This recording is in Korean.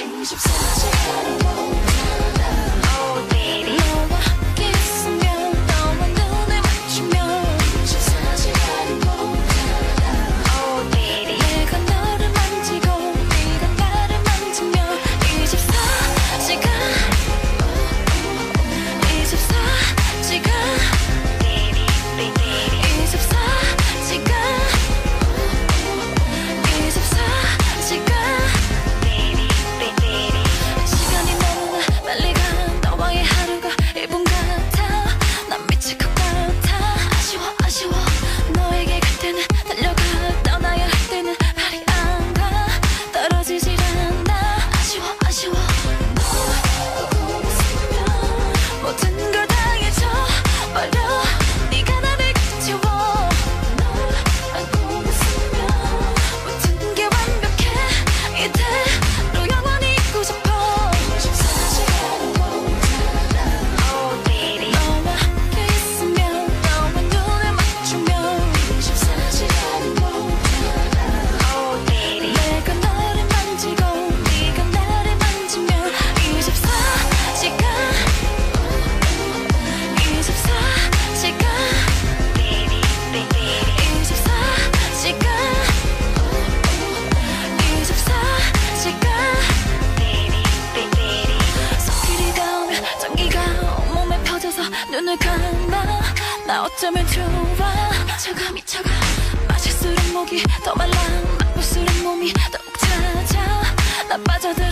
Age of Sunset. 눈을 감아 나 어쩌면 좋아. 차가 미차가 마실수록 목이 더 말라 막볼수록 몸이 더욱 차자 나 빠져들